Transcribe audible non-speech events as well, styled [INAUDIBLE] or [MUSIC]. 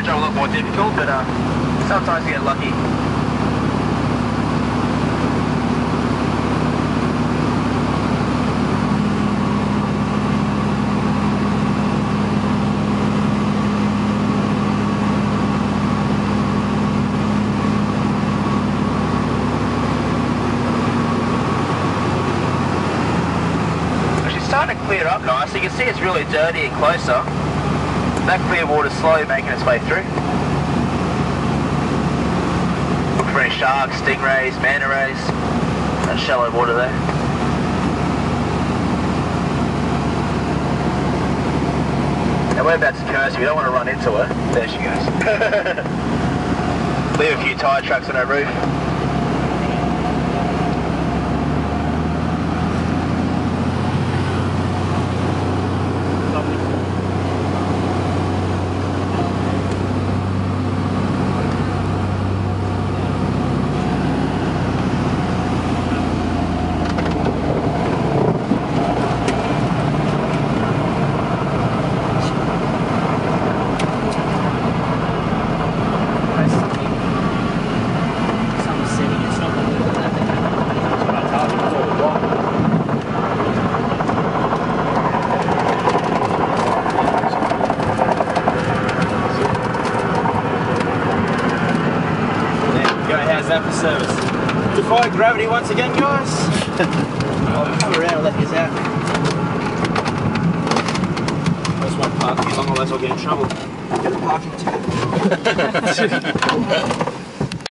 my job a lot more difficult, but uh, sometimes you get lucky. Actually starting to clear up nice. You can see it's really dirty and closer. That clear water's slowly making its way through. Look for any sharks, stingrays, manta rays. That shallow water there. Now we're about to curse, we don't want to run into her. There she goes. [LAUGHS] Leave a few tyre tracks on her roof. Some city, it's not going to look like that. That's what I told you, it's all rock. There you go, how's that for service? Defy gravity once again, guys. I'll [LAUGHS] come around and let you out. That's just won't park too long, otherwise I'll get in trouble. Get a parking ticket. [LAUGHS]